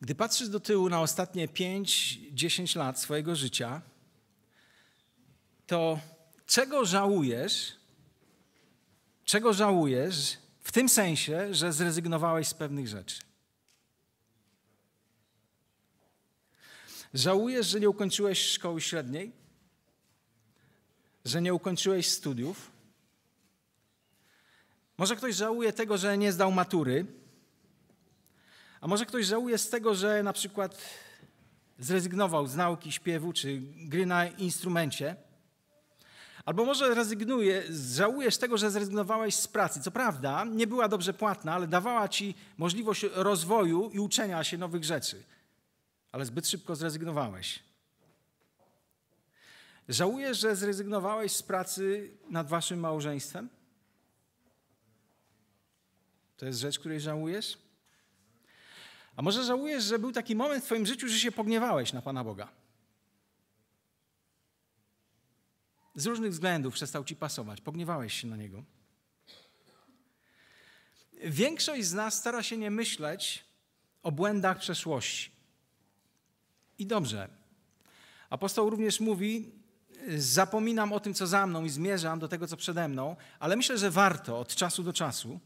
Gdy patrzysz do tyłu na ostatnie 5-10 lat swojego życia, to czego żałujesz? Czego żałujesz w tym sensie, że zrezygnowałeś z pewnych rzeczy? Żałujesz, że nie ukończyłeś szkoły średniej? Że nie ukończyłeś studiów? Może ktoś żałuje tego, że nie zdał matury? A może ktoś żałuje z tego, że na przykład zrezygnował z nauki śpiewu czy gry na instrumencie? Albo może rezygnuje, żałujesz tego, że zrezygnowałeś z pracy. Co prawda, nie była dobrze płatna, ale dawała ci możliwość rozwoju i uczenia się nowych rzeczy. Ale zbyt szybko zrezygnowałeś. Żałujesz, że zrezygnowałeś z pracy nad waszym małżeństwem? To jest rzecz, której żałujesz? A może żałujesz, że był taki moment w Twoim życiu, że się pogniewałeś na Pana Boga? Z różnych względów przestał Ci pasować, pogniewałeś się na Niego. Większość z nas stara się nie myśleć o błędach przeszłości. I dobrze. Apostoł również mówi: Zapominam o tym, co za mną i zmierzam do tego, co przede mną, ale myślę, że warto od czasu do czasu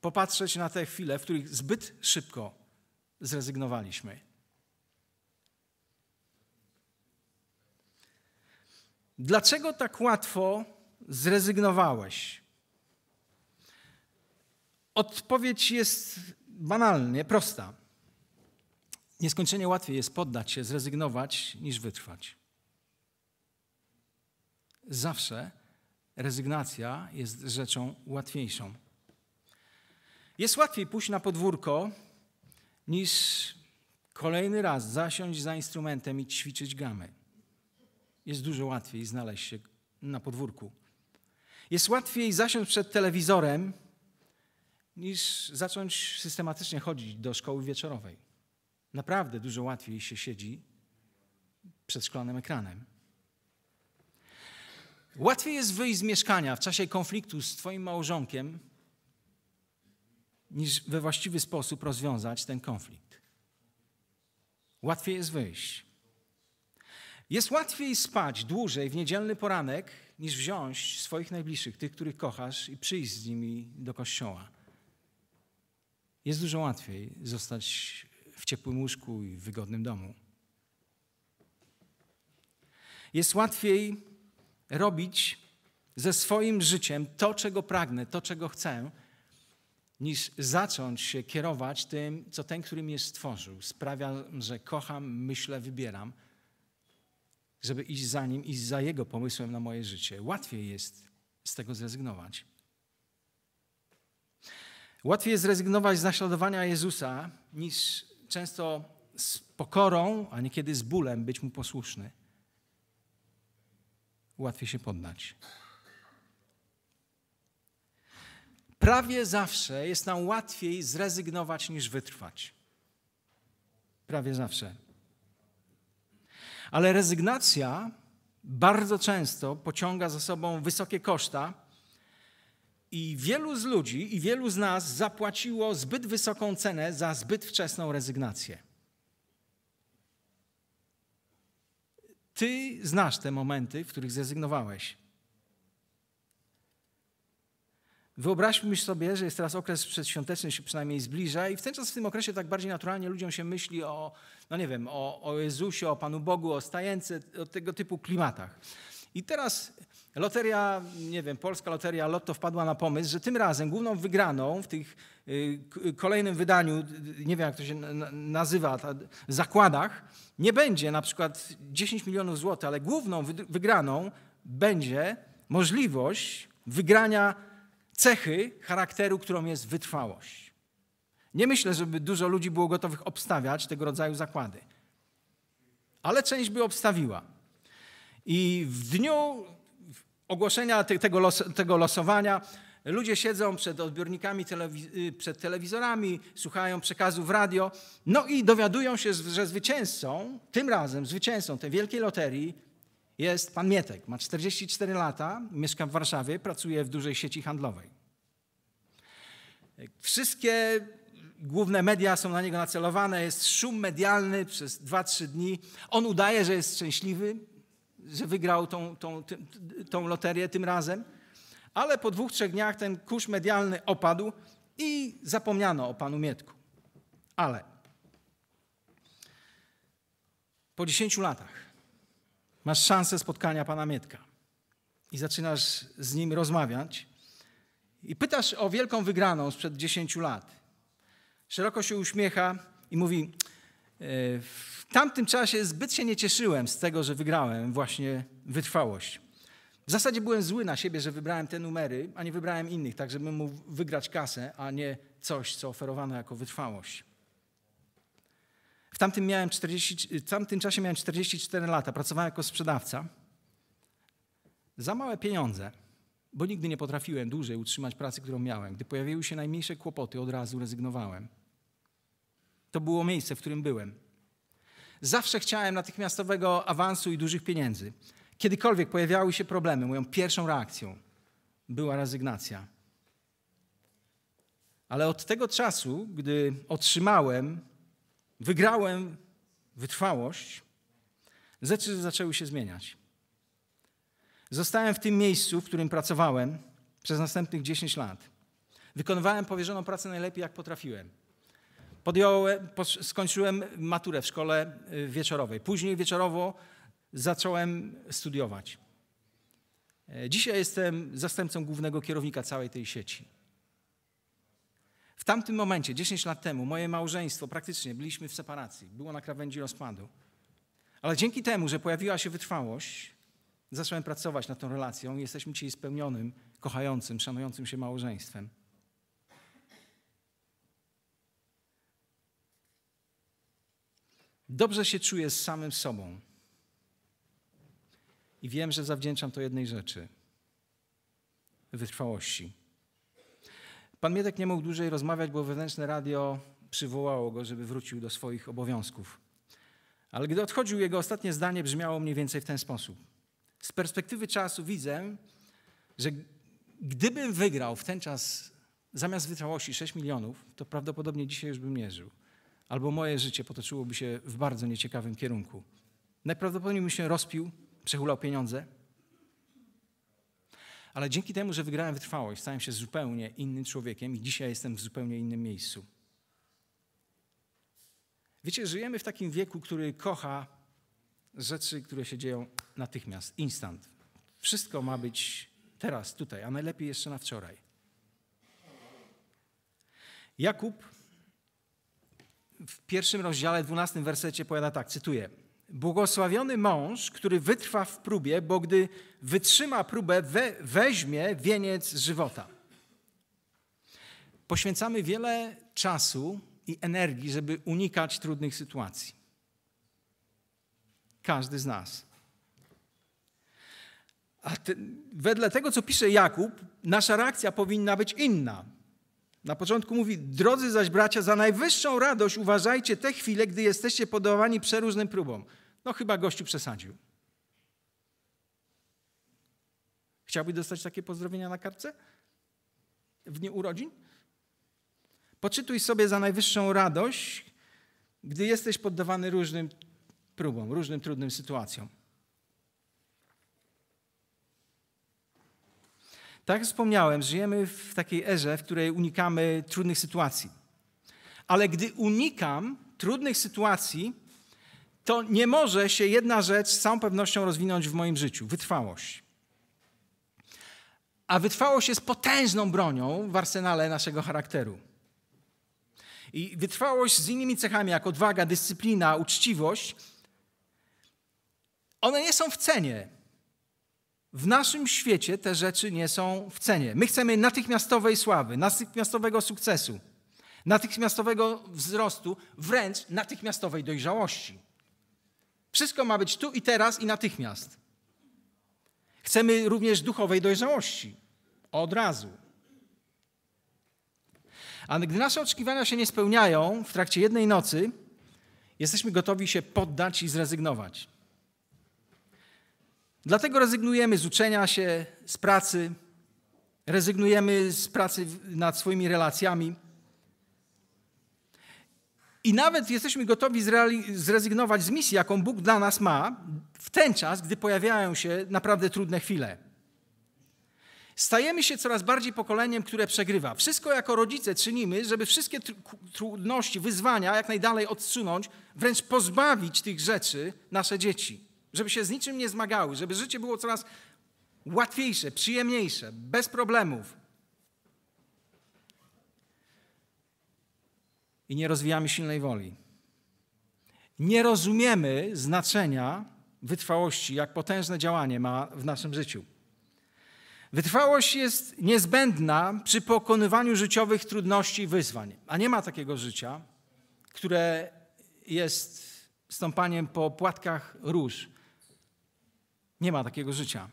popatrzeć na te chwile, w których zbyt szybko zrezygnowaliśmy. Dlaczego tak łatwo zrezygnowałeś? Odpowiedź jest banalnie prosta. Nieskończenie łatwiej jest poddać się, zrezygnować, niż wytrwać. Zawsze rezygnacja jest rzeczą łatwiejszą. Jest łatwiej pójść na podwórko, niż kolejny raz zasiąść za instrumentem i ćwiczyć gamy. Jest dużo łatwiej znaleźć się na podwórku. Jest łatwiej zasiąść przed telewizorem, niż zacząć systematycznie chodzić do szkoły wieczorowej. Naprawdę dużo łatwiej się siedzi przed szklanym ekranem. Łatwiej jest wyjść z mieszkania w czasie konfliktu z Twoim małżonkiem, niż we właściwy sposób rozwiązać ten konflikt. Łatwiej jest wyjść. Jest łatwiej spać dłużej w niedzielny poranek, niż wziąć swoich najbliższych, tych, których kochasz, i przyjść z nimi do kościoła. Jest dużo łatwiej zostać w ciepłym łóżku i w wygodnym domu. Jest łatwiej robić ze swoim życiem to, czego pragnę, to, czego chcę, niż zacząć się kierować tym, co ten, który mnie stworzył, sprawia, że kocham, myślę, wybieram, żeby iść za nim, iść za jego pomysłem na moje życie. Łatwiej jest z tego zrezygnować. Łatwiej jest zrezygnować z naśladowania Jezusa, niż często z pokorą, a niekiedy z bólem być mu posłuszny. Łatwiej się poddać. Prawie zawsze jest nam łatwiej zrezygnować niż wytrwać. Prawie zawsze. Ale rezygnacja bardzo często pociąga za sobą wysokie koszta, i wielu z ludzi i wielu z nas zapłaciło zbyt wysoką cenę za zbyt wczesną rezygnację. Ty znasz te momenty, w których zrezygnowałeś. Wyobraźmy sobie, że jest teraz okres przedświąteczny, się przynajmniej zbliża i w ten czas, w tym okresie tak bardziej naturalnie ludziom się myśli o, no nie wiem, o, o Jezusie, o Panu Bogu, o stajence, o tego typu klimatach. I teraz loteria, nie wiem, polska loteria Lotto wpadła na pomysł, że tym razem główną wygraną w tych y, kolejnym wydaniu, nie wiem jak to się nazywa, zakładach, nie będzie na przykład 10 milionów złotych, ale główną wygraną będzie możliwość wygrania cechy charakteru, którą jest wytrwałość. Nie myślę, żeby dużo ludzi było gotowych obstawiać tego rodzaju zakłady. Ale część by obstawiła. I w dniu ogłoszenia tego, los, tego losowania ludzie siedzą przed odbiornikami, telewiz- y, przed telewizorami, słuchają przekazu w radio, no i dowiadują się, że zwycięzcą, tym razem zwycięzcą tej wielkiej loterii jest pan Mietek. Ma 44 lata, mieszka w Warszawie, pracuje w dużej sieci handlowej. Wszystkie główne media są na niego nacelowane, jest szum medialny przez 2-3 dni. On udaje, że jest szczęśliwy, że wygrał tą, tą, tą, tą loterię tym razem, ale po dwóch, trzech dniach ten kurz medialny opadł i zapomniano o panu Mietku. Ale po 10 latach masz szansę spotkania pana Mietka i zaczynasz z nim rozmawiać i pytasz o wielką wygraną sprzed 10 lat. Szeroko się uśmiecha i mówi: e, W tamtym czasie zbyt się nie cieszyłem z tego, że wygrałem właśnie wytrwałość. W zasadzie byłem zły na siebie, że wybrałem te numery, a nie wybrałem innych, tak żebym mógł wygrać kasę, a nie coś, co oferowano jako wytrwałość. W tamtym, miałem 40, w tamtym czasie miałem 44 lata, pracowałem jako sprzedawca. Za małe pieniądze, bo nigdy nie potrafiłem dłużej utrzymać pracy, którą miałem. Gdy pojawiły się najmniejsze kłopoty, od razu rezygnowałem. To było miejsce, w którym byłem. Zawsze chciałem natychmiastowego awansu i dużych pieniędzy. Kiedykolwiek pojawiały się problemy, moją pierwszą reakcją była rezygnacja. Ale od tego czasu, gdy otrzymałem, wygrałem wytrwałość, rzeczy zaczęły się zmieniać. Zostałem w tym miejscu, w którym pracowałem przez następnych 10 lat. Wykonywałem powierzoną pracę najlepiej, jak potrafiłem. Podjąłem, skończyłem maturę w szkole y, wieczorowej. Później wieczorowo zacząłem studiować. E, dzisiaj jestem zastępcą głównego kierownika całej tej sieci. W tamtym momencie, 10 lat temu, moje małżeństwo praktycznie byliśmy w separacji, było na krawędzi rozpadu. Ale dzięki temu, że pojawiła się wytrwałość, zacząłem pracować nad tą relacją i jesteśmy dzisiaj spełnionym, kochającym, szanującym się małżeństwem. Dobrze się czuję z samym sobą. I wiem, że zawdzięczam to jednej rzeczy wytrwałości. Pan Mietek nie mógł dłużej rozmawiać, bo wewnętrzne radio przywołało go, żeby wrócił do swoich obowiązków. Ale gdy odchodził, jego ostatnie zdanie brzmiało mniej więcej w ten sposób. Z perspektywy czasu widzę, że gdybym wygrał w ten czas zamiast wytrwałości 6 milionów, to prawdopodobnie dzisiaj już bym nie żył. Albo moje życie potoczyłoby się w bardzo nieciekawym kierunku. Najprawdopodobniej bym się rozpił, przehulał pieniądze. Ale dzięki temu, że wygrałem wytrwałość, stałem się zupełnie innym człowiekiem i dzisiaj jestem w zupełnie innym miejscu. Wiecie, żyjemy w takim wieku, który kocha rzeczy, które się dzieją natychmiast, instant. Wszystko ma być teraz, tutaj, a najlepiej jeszcze na wczoraj. Jakub w pierwszym rozdziale, dwunastym wersecie powiada tak, cytuję. Błogosławiony mąż, który wytrwa w próbie, bo gdy wytrzyma próbę, we, weźmie wieniec żywota. Poświęcamy wiele czasu i energii, żeby unikać trudnych sytuacji. Każdy z nas. A te, wedle tego, co pisze Jakub, nasza reakcja powinna być inna. Na początku mówi: Drodzy zaś bracia, za najwyższą radość uważajcie te chwile, gdy jesteście podawani przeróżnym próbom. No chyba gościu przesadził. Chciałbyś dostać takie pozdrowienia na kartce? W dniu urodzin? Poczytuj sobie za najwyższą radość, gdy jesteś poddawany różnym próbom, różnym trudnym sytuacjom. Tak jak wspomniałem, żyjemy w takiej erze, w której unikamy trudnych sytuacji. Ale gdy unikam trudnych sytuacji, to nie może się jedna rzecz z całą pewnością rozwinąć w moim życiu wytrwałość. A wytrwałość jest potężną bronią w arsenale naszego charakteru. I wytrwałość z innymi cechami, jak odwaga, dyscyplina, uczciwość, one nie są w cenie. W naszym świecie te rzeczy nie są w cenie. My chcemy natychmiastowej sławy, natychmiastowego sukcesu, natychmiastowego wzrostu, wręcz natychmiastowej dojrzałości. Wszystko ma być tu i teraz i natychmiast. Chcemy również duchowej dojrzałości. Od razu. Ale gdy nasze oczekiwania się nie spełniają w trakcie jednej nocy, jesteśmy gotowi się poddać i zrezygnować. Dlatego rezygnujemy z uczenia się, z pracy, rezygnujemy z pracy nad swoimi relacjami. I nawet jesteśmy gotowi zrezygnować z misji, jaką Bóg dla nas ma, w ten czas, gdy pojawiają się naprawdę trudne chwile. Stajemy się coraz bardziej pokoleniem, które przegrywa. Wszystko jako rodzice czynimy, żeby wszystkie trudności, wyzwania jak najdalej odsunąć, wręcz pozbawić tych rzeczy nasze dzieci, żeby się z niczym nie zmagały, żeby życie było coraz łatwiejsze, przyjemniejsze, bez problemów. I nie rozwijamy silnej woli. Nie rozumiemy znaczenia wytrwałości, jak potężne działanie ma w naszym życiu. Wytrwałość jest niezbędna przy pokonywaniu życiowych trudności i wyzwań. A nie ma takiego życia, które jest stąpaniem po płatkach róż. Nie ma takiego życia.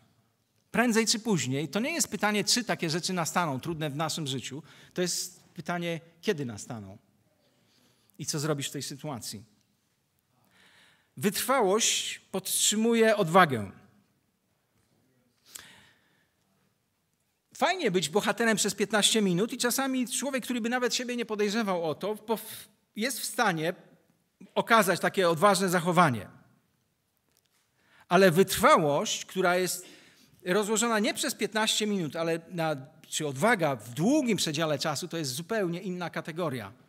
Prędzej czy później, to nie jest pytanie, czy takie rzeczy nastaną, trudne w naszym życiu. To jest pytanie, kiedy nastaną i co zrobisz w tej sytuacji. Wytrwałość podtrzymuje odwagę. Fajnie być bohaterem przez 15 minut i czasami człowiek, który by nawet siebie nie podejrzewał o to, jest w stanie okazać takie odważne zachowanie. Ale wytrwałość, która jest rozłożona nie przez 15 minut, ale na, czy odwaga w długim przedziale czasu, to jest zupełnie inna kategoria.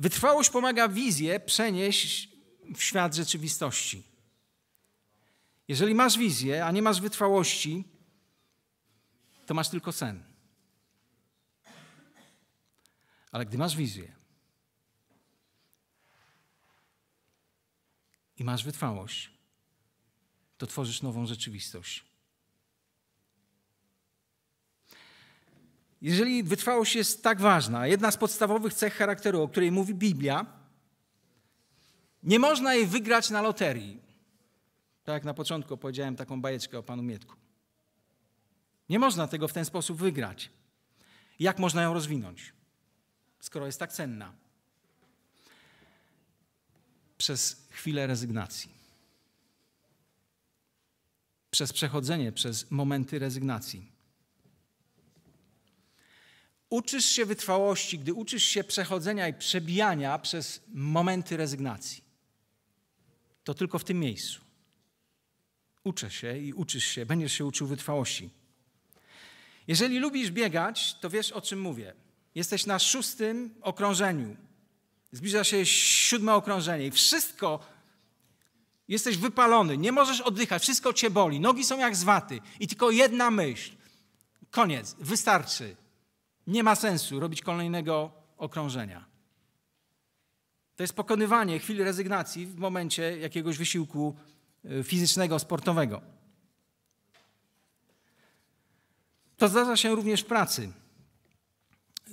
Wytrwałość pomaga wizję przenieść w świat rzeczywistości. Jeżeli masz wizję, a nie masz wytrwałości, to masz tylko sen. Ale gdy masz wizję i masz wytrwałość, to tworzysz nową rzeczywistość. Jeżeli wytrwałość jest tak ważna, jedna z podstawowych cech charakteru, o której mówi Biblia, nie można jej wygrać na loterii. Tak jak na początku powiedziałem taką bajeczkę o panu Mietku. Nie można tego w ten sposób wygrać. Jak można ją rozwinąć, skoro jest tak cenna? Przez chwilę rezygnacji. Przez przechodzenie przez momenty rezygnacji. Uczysz się wytrwałości, gdy uczysz się przechodzenia i przebijania przez momenty rezygnacji. To tylko w tym miejscu. Uczę się i uczysz się, będziesz się uczył wytrwałości. Jeżeli lubisz biegać, to wiesz o czym mówię. Jesteś na szóstym okrążeniu. Zbliża się siódme okrążenie i wszystko jesteś wypalony, nie możesz oddychać, wszystko cię boli, nogi są jak z waty i tylko jedna myśl. Koniec, wystarczy. Nie ma sensu robić kolejnego okrążenia. To jest pokonywanie chwili rezygnacji w momencie jakiegoś wysiłku y, fizycznego, sportowego. To zdarza się również w pracy.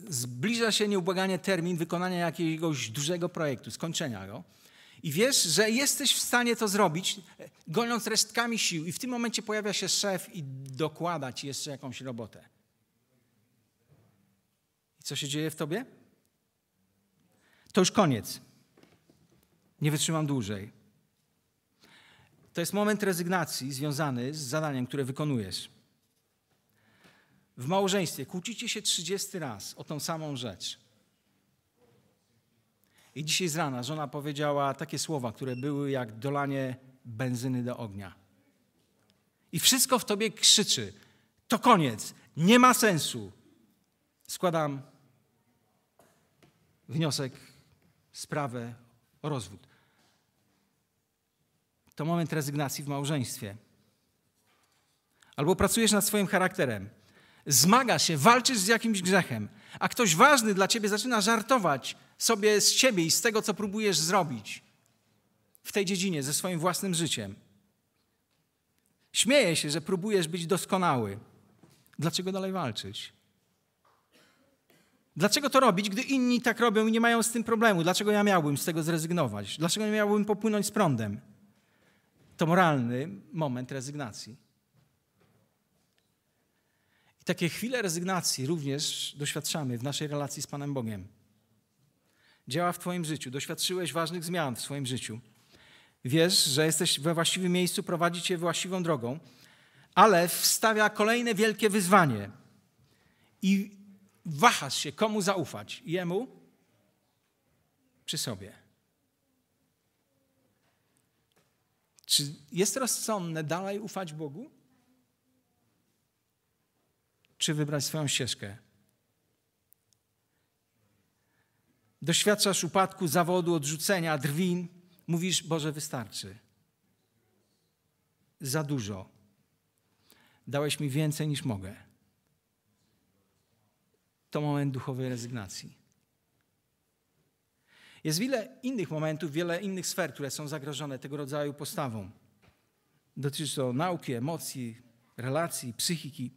Zbliża się nieubłaganie termin wykonania jakiegoś dużego projektu, skończenia go. I wiesz, że jesteś w stanie to zrobić, goniąc resztkami sił, i w tym momencie pojawia się szef i dokłada ci jeszcze jakąś robotę. Co się dzieje w tobie? To już koniec. Nie wytrzymam dłużej. To jest moment rezygnacji związany z zadaniem, które wykonujesz. W małżeństwie kłócicie się 30 raz o tą samą rzecz. I dzisiaj z rana żona powiedziała takie słowa, które były jak dolanie benzyny do ognia. I wszystko w tobie krzyczy: To koniec, nie ma sensu. Składam wniosek, sprawę o rozwód. To moment rezygnacji w małżeństwie. Albo pracujesz nad swoim charakterem zmaga się, walczysz z jakimś grzechem, a ktoś ważny dla ciebie zaczyna żartować sobie z ciebie i z tego, co próbujesz zrobić w tej dziedzinie ze swoim własnym życiem. Śmieje się, że próbujesz być doskonały. Dlaczego dalej walczyć? Dlaczego to robić, gdy inni tak robią i nie mają z tym problemu? Dlaczego ja miałbym z tego zrezygnować? Dlaczego nie miałbym popłynąć z prądem? To moralny moment rezygnacji. Takie chwile rezygnacji również doświadczamy w naszej relacji z Panem Bogiem. Działa w Twoim życiu, doświadczyłeś ważnych zmian w swoim życiu. Wiesz, że jesteś we właściwym miejscu, prowadzi Cię właściwą drogą, ale wstawia kolejne wielkie wyzwanie. I wahasz się, komu zaufać. Jemu przy sobie. Czy jest rozsądne dalej ufać Bogu? Czy wybrać swoją ścieżkę? Doświadczasz upadku, zawodu, odrzucenia, drwin. Mówisz, Boże, wystarczy. Za dużo. Dałeś mi więcej niż mogę. To moment duchowej rezygnacji. Jest wiele innych momentów, wiele innych sfer, które są zagrożone tego rodzaju postawą. Dotyczy to nauki, emocji, relacji, psychiki.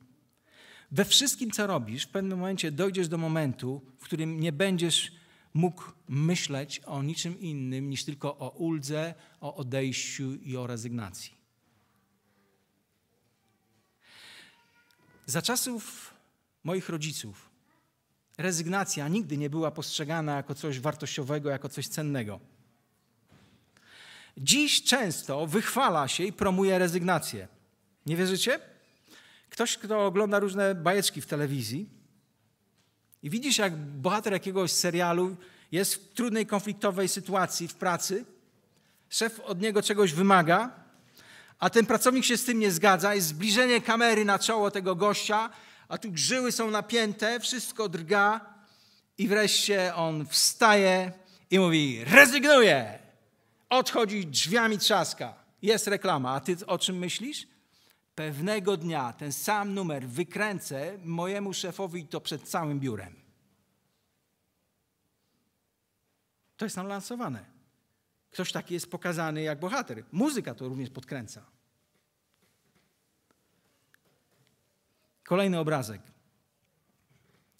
We wszystkim, co robisz, w pewnym momencie dojdziesz do momentu, w którym nie będziesz mógł myśleć o niczym innym niż tylko o uldze, o odejściu i o rezygnacji. Za czasów moich rodziców rezygnacja nigdy nie była postrzegana jako coś wartościowego, jako coś cennego. Dziś często wychwala się i promuje rezygnację. Nie wierzycie? Ktoś, kto ogląda różne bajeczki w telewizji i widzisz, jak bohater jakiegoś serialu jest w trudnej, konfliktowej sytuacji w pracy, szef od niego czegoś wymaga, a ten pracownik się z tym nie zgadza, jest zbliżenie kamery na czoło tego gościa, a tu grzyły są napięte, wszystko drga i wreszcie on wstaje i mówi rezygnuje. Odchodzi drzwiami trzaska. Jest reklama. A ty o czym myślisz? Pewnego dnia ten sam numer wykręcę mojemu szefowi to przed całym biurem. To jest nam lansowane. Ktoś taki jest pokazany jak bohater. Muzyka to również podkręca. Kolejny obrazek.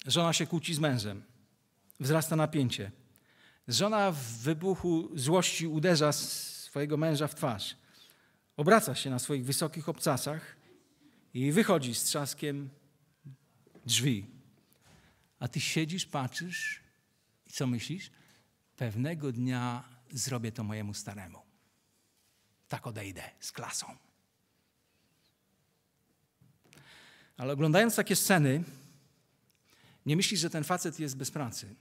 Żona się kłóci z mężem. Wzrasta napięcie. Żona w wybuchu złości uderza swojego męża w twarz. Obraca się na swoich wysokich obcasach i wychodzi z trzaskiem drzwi. A ty siedzisz, patrzysz i co myślisz? Pewnego dnia zrobię to mojemu staremu. Tak odejdę z klasą. Ale oglądając takie sceny, nie myślisz, że ten facet jest bez pracy.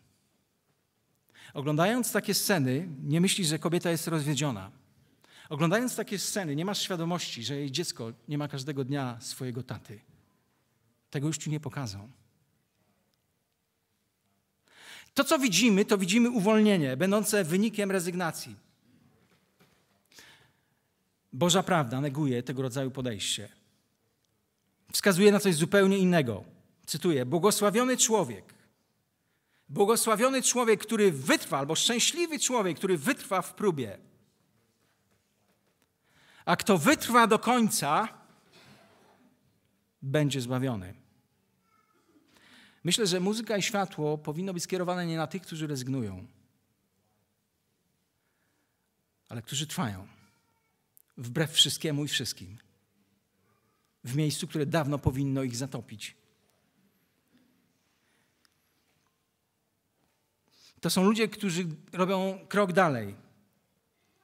Oglądając takie sceny, nie myślisz, że kobieta jest rozwiedziona. Oglądając takie sceny, nie masz świadomości, że jej dziecko nie ma każdego dnia swojego taty. Tego już ci nie pokażą. To, co widzimy, to widzimy uwolnienie, będące wynikiem rezygnacji. Boża prawda neguje tego rodzaju podejście wskazuje na coś zupełnie innego. Cytuję: Błogosławiony człowiek, błogosławiony człowiek, który wytrwa, albo szczęśliwy człowiek, który wytrwa w próbie. A kto wytrwa do końca, będzie zbawiony. Myślę, że muzyka i światło powinno być skierowane nie na tych, którzy rezygnują, ale którzy trwają, wbrew wszystkiemu i wszystkim w miejscu, które dawno powinno ich zatopić. To są ludzie, którzy robią krok dalej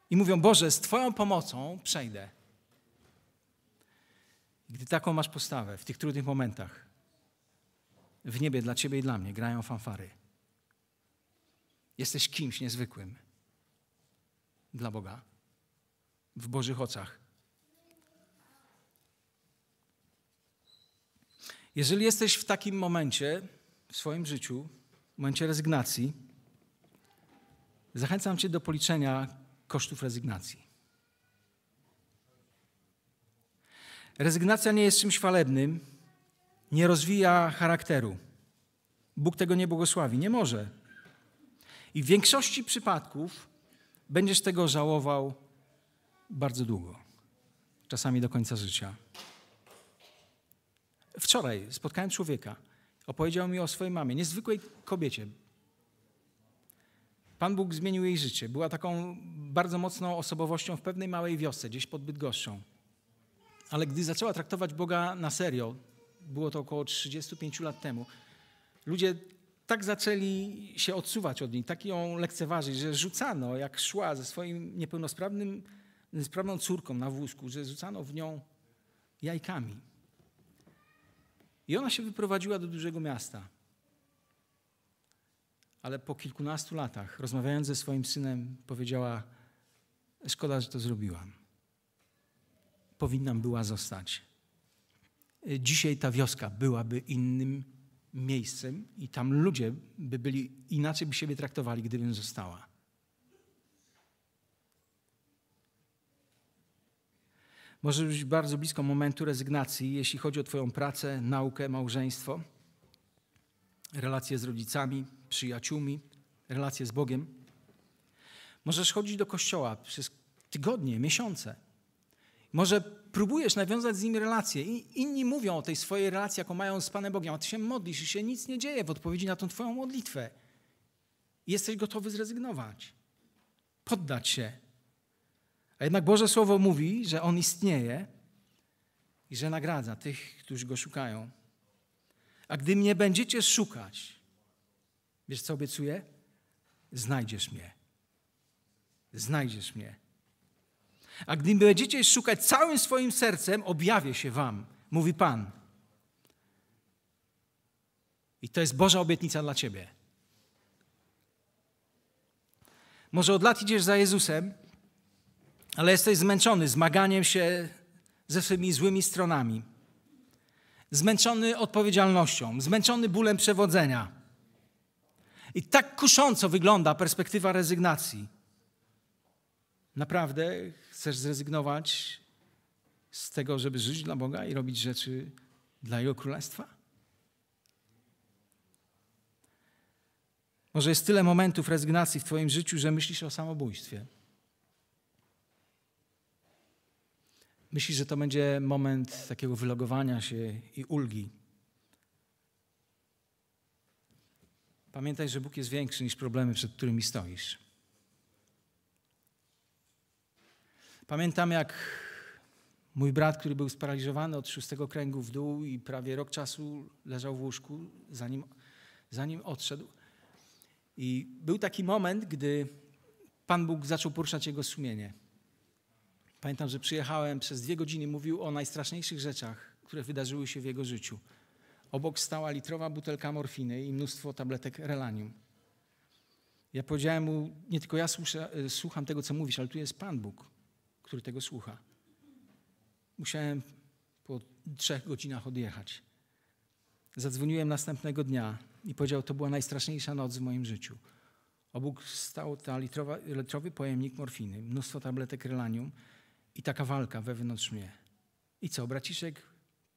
i mówią: Boże, z Twoją pomocą przejdę. Gdy taką masz postawę w tych trudnych momentach, w niebie dla Ciebie i dla mnie grają fanfary. Jesteś kimś niezwykłym dla Boga w Bożych oczach. Jeżeli jesteś w takim momencie w swoim życiu, w momencie rezygnacji, zachęcam Cię do policzenia kosztów rezygnacji. Rezygnacja nie jest czymś chwalebnym, nie rozwija charakteru. Bóg tego nie błogosławi, nie może. I w większości przypadków będziesz tego żałował bardzo długo, czasami do końca życia. Wczoraj spotkałem człowieka. Opowiedział mi o swojej mamie, niezwykłej kobiecie. Pan Bóg zmienił jej życie. Była taką bardzo mocną osobowością w pewnej małej wiosce, gdzieś pod Bydgoszczą. Ale gdy zaczęła traktować Boga na serio, było to około 35 lat temu, ludzie tak zaczęli się odsuwać od niej, tak ją lekceważyć, że rzucano, jak szła ze swoim niepełnosprawnym, sprawną córką na wózku, że rzucano w nią jajkami. I ona się wyprowadziła do dużego miasta. ale po kilkunastu latach, rozmawiając ze swoim synem, powiedziała: Szkoda, że to zrobiłam. Powinnam była zostać. Dzisiaj ta wioska byłaby innym miejscem i tam ludzie by byli inaczej by siebie traktowali, gdybym została. Może być bardzo blisko momentu rezygnacji, jeśli chodzi o Twoją pracę, naukę, małżeństwo, relacje z rodzicami, przyjaciółmi, relacje z Bogiem. Możesz chodzić do kościoła przez tygodnie, miesiące. Może próbujesz nawiązać z nimi relacje. I inni mówią o tej swojej relacji, jaką mają z Panem Bogiem, a ty się modlisz i się nic nie dzieje w odpowiedzi na tą Twoją modlitwę. Jesteś gotowy zrezygnować, poddać się. A jednak Boże Słowo mówi, że On istnieje i że nagradza tych, którzy Go szukają. A gdy mnie będziecie szukać, wiesz co obiecuję? Znajdziesz mnie. Znajdziesz mnie. A gdy będziecie szukać całym swoim sercem, objawię się wam, mówi Pan. I to jest Boża obietnica dla ciebie. Może od lat idziesz za Jezusem, ale jesteś zmęczony zmaganiem się ze swymi złymi stronami. Zmęczony odpowiedzialnością, zmęczony bólem przewodzenia. I tak kusząco wygląda perspektywa rezygnacji. Naprawdę chcesz zrezygnować z tego, żeby żyć dla Boga i robić rzeczy dla Jego Królestwa? Może jest tyle momentów rezygnacji w Twoim życiu, że myślisz o samobójstwie. Myślisz, że to będzie moment takiego wylogowania się i ulgi. Pamiętaj, że Bóg jest większy niż problemy, przed którymi stoisz. Pamiętam, jak mój brat, który był sparaliżowany od szóstego kręgu w dół i prawie rok czasu leżał w łóżku, zanim, zanim odszedł. I był taki moment, gdy Pan Bóg zaczął poruszać jego sumienie. Pamiętam, że przyjechałem przez dwie godziny, mówił o najstraszniejszych rzeczach, które wydarzyły się w jego życiu. Obok stała litrowa butelka morfiny i mnóstwo tabletek relanium. Ja powiedziałem mu, nie tylko ja słucha, słucham tego, co mówisz, ale tu jest Pan Bóg który tego słucha. Musiałem po trzech godzinach odjechać. Zadzwoniłem następnego dnia i powiedział, to była najstraszniejsza noc w moim życiu. Obok stał ta litrowa, litrowy pojemnik morfiny, mnóstwo tabletek relanium i taka walka wewnątrz mnie. I co, braciszek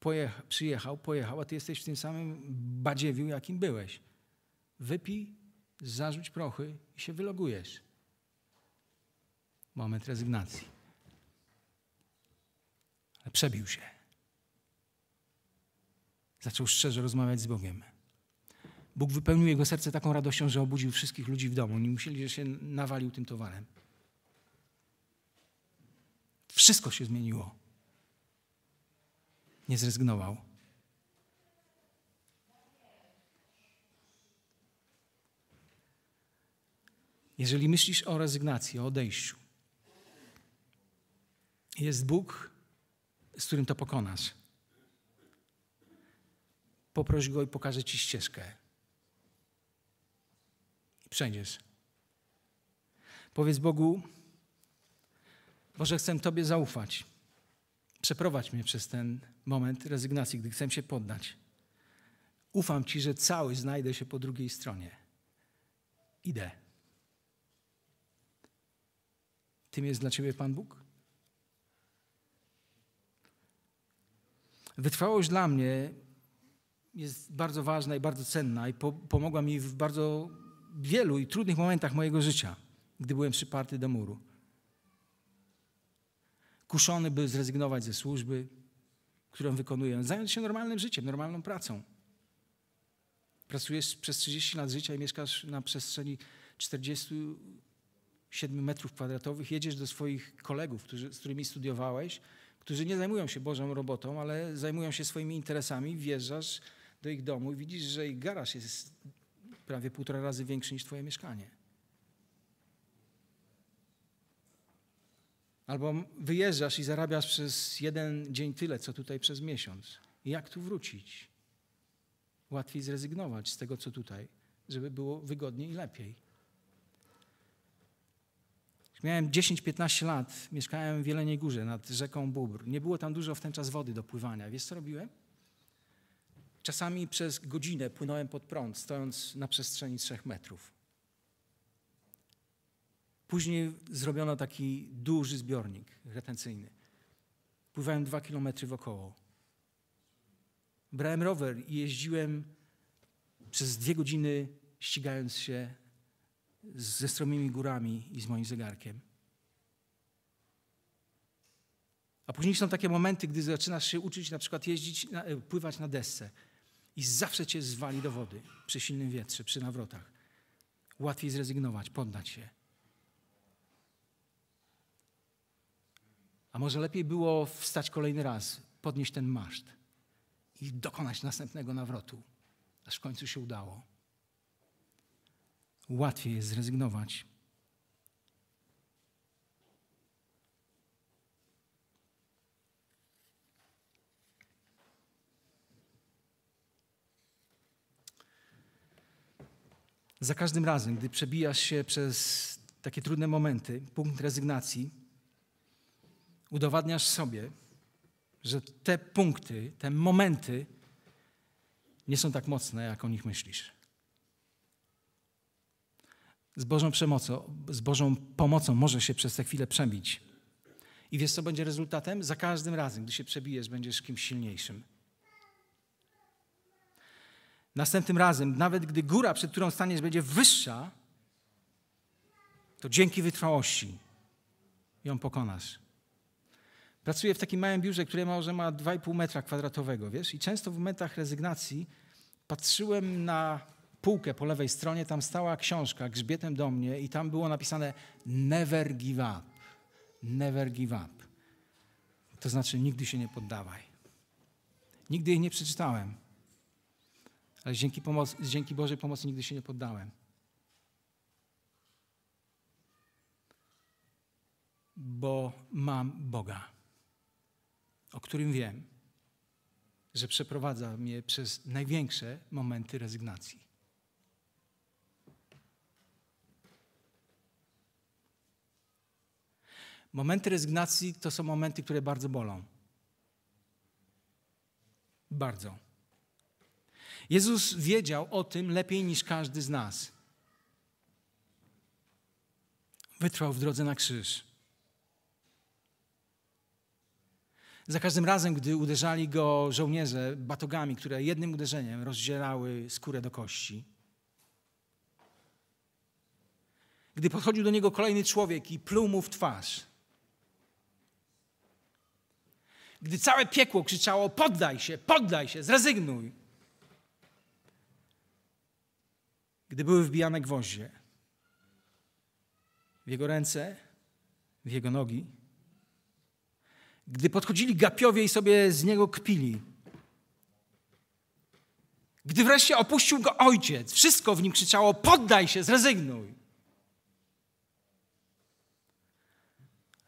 pojecha, przyjechał, pojechał, a ty jesteś w tym samym badziewiu, jakim byłeś. Wypij, zarzuć prochy i się wylogujesz. Moment rezygnacji. Przebił się. Zaczął szczerze rozmawiać z Bogiem. Bóg wypełnił jego serce taką radością, że obudził wszystkich ludzi w domu. Nie musieli, że się nawalił tym towarem. Wszystko się zmieniło. Nie zrezygnował. Jeżeli myślisz o rezygnacji, o odejściu, jest Bóg, z którym to pokonasz. Poproś go i pokaże ci ścieżkę. I przejdziesz. Powiedz Bogu, Boże, chcę Tobie zaufać. Przeprowadź mnie przez ten moment rezygnacji, gdy chcę się poddać. Ufam Ci, że cały znajdę się po drugiej stronie. Idę. Tym jest dla Ciebie Pan Bóg? Wytrwałość dla mnie jest bardzo ważna i bardzo cenna i po, pomogła mi w bardzo wielu i trudnych momentach mojego życia, gdy byłem przyparty do muru. Kuszony, by zrezygnować ze służby, którą wykonuję, zająć się normalnym życiem, normalną pracą. Pracujesz przez 30 lat życia i mieszkasz na przestrzeni 47 metrów kwadratowych, jedziesz do swoich kolegów, którzy, z którymi studiowałeś, którzy nie zajmują się Bożą robotą, ale zajmują się swoimi interesami, wjeżdżasz do ich domu i widzisz, że ich garaż jest prawie półtora razy większy niż twoje mieszkanie. Albo wyjeżdżasz i zarabiasz przez jeden dzień tyle, co tutaj przez miesiąc. Jak tu wrócić? Łatwiej zrezygnować z tego, co tutaj, żeby było wygodniej i lepiej. Miałem 10-15 lat, mieszkałem w Jeleniej Górze nad rzeką Bóbr. Nie było tam dużo w ten czas wody do pływania. Wiesz, co robiłem? Czasami przez godzinę płynąłem pod prąd, stojąc na przestrzeni trzech metrów. Później zrobiono taki duży zbiornik retencyjny. Pływałem dwa kilometry wokoło. Brałem rower i jeździłem przez dwie godziny, ścigając się ze stromymi górami i z moim zegarkiem. A później są takie momenty, gdy zaczynasz się uczyć na przykład jeździć, na, e, pływać na desce i zawsze cię zwali do wody przy silnym wietrze, przy nawrotach. Łatwiej zrezygnować, poddać się. A może lepiej było wstać kolejny raz, podnieść ten maszt i dokonać następnego nawrotu, aż w końcu się udało. Łatwiej jest zrezygnować. Za każdym razem, gdy przebijasz się przez takie trudne momenty, punkt rezygnacji, udowadniasz sobie, że te punkty, te momenty nie są tak mocne, jak o nich myślisz. Z Bożą, przemocą, z Bożą pomocą może się przez tę chwilę przebić. I wiesz, co będzie rezultatem? Za każdym razem, gdy się przebijesz, będziesz kimś silniejszym. Następnym razem, nawet gdy góra, przed którą staniesz, będzie wyższa, to dzięki wytrwałości ją pokonasz. Pracuję w takim małym biurze, które może ma 2,5 metra kwadratowego, wiesz? I często w momentach rezygnacji patrzyłem na półkę po lewej stronie, tam stała książka grzbietem do mnie i tam było napisane never give up. Never give up. To znaczy nigdy się nie poddawaj. Nigdy jej nie przeczytałem. Ale dzięki, pomocy, dzięki Bożej pomocy nigdy się nie poddałem. Bo mam Boga o którym wiem, że przeprowadza mnie przez największe momenty rezygnacji. Momenty rezygnacji to są momenty, które bardzo bolą. Bardzo. Jezus wiedział o tym lepiej niż każdy z nas. Wytrwał w drodze na krzyż. Za każdym razem, gdy uderzali go żołnierze batogami, które jednym uderzeniem rozdzielały skórę do kości, gdy podchodził do niego kolejny człowiek i pluł mu w twarz, gdy całe piekło krzyczało: poddaj się, poddaj się, zrezygnuj. Gdy były wbijane gwoździe w jego ręce, w jego nogi, gdy podchodzili gapiowie i sobie z niego kpili. Gdy wreszcie opuścił go ojciec, wszystko w nim krzyczało: poddaj się, zrezygnuj.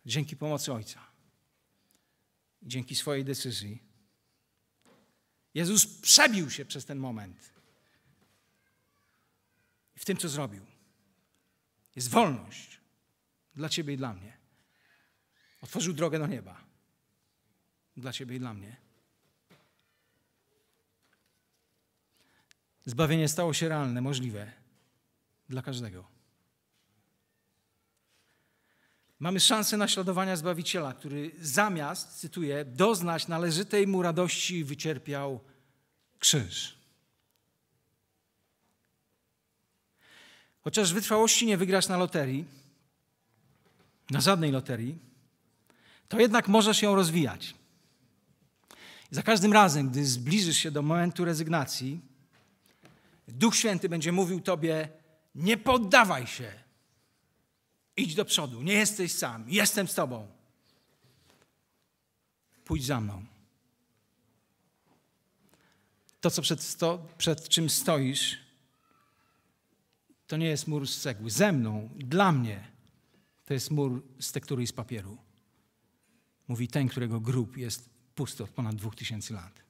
Dzięki pomocy ojca, dzięki swojej decyzji, Jezus przebił się przez ten moment. I w tym, co zrobił, jest wolność dla Ciebie i dla mnie. Otworzył drogę do nieba dla Ciebie i dla mnie. Zbawienie stało się realne, możliwe dla każdego. Mamy szansę naśladowania Zbawiciela, który zamiast, cytuję, doznać należytej mu radości, wycierpiał krzyż. Chociaż wytrwałości nie wygrasz na loterii, na żadnej loterii, to jednak możesz ją rozwijać. Za każdym razem, gdy zbliżysz się do momentu rezygnacji, Duch Święty będzie mówił Tobie: Nie poddawaj się. Idź do przodu, nie jesteś sam, jestem z Tobą. Pójdź za mną. To, co przed, sto, przed czym stoisz, to nie jest mur z cegły. Ze mną, dla mnie, to jest mur z tektury i z papieru. Mówi ten, którego grób jest pusty od ponad 2000 lat.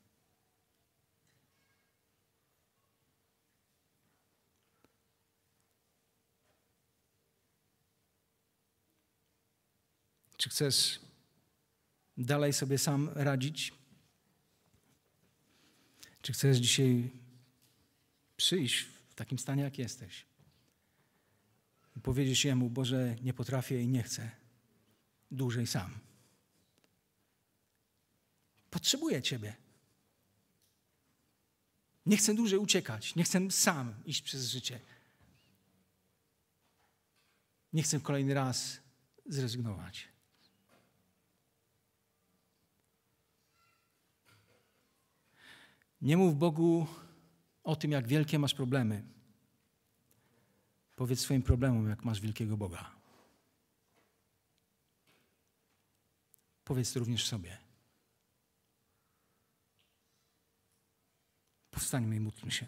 Czy chcesz dalej sobie sam radzić? Czy chcesz dzisiaj przyjść w takim stanie, jak jesteś? I powiedzieć Jemu, Boże, nie potrafię i nie chcę dłużej sam. Potrzebuję Ciebie. Nie chcę dłużej uciekać. Nie chcę sam iść przez życie. Nie chcę kolejny raz zrezygnować. Nie mów Bogu o tym, jak wielkie masz problemy. Powiedz swoim problemom, jak masz wielkiego Boga. Powiedz również sobie. Powstańmy i módlmy się.